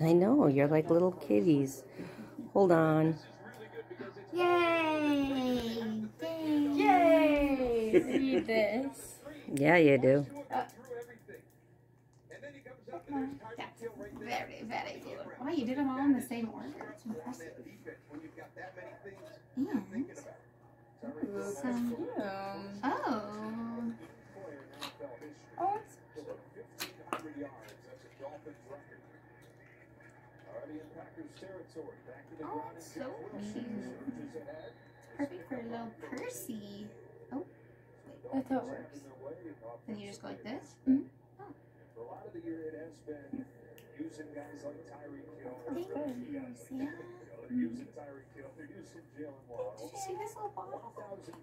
I know, you're like little kitties. Hold on. Yay! Dang. Yay! Read this. Yeah, you do. That's very, very good. Wow, you did them all in the same order. It's impressive. And some. Um, Oh. oh, it's Oh, it's so cute. Perfect for little Percy. Oh. Wait. that's how it works. Then you just go like this? Mhm. For a lot of the year, it has been using guys like Tyreek Hill. Thank you, Sam. They're using Tyreek Hill. They're using Jalen Waddle. Did you see this little ball? 1,500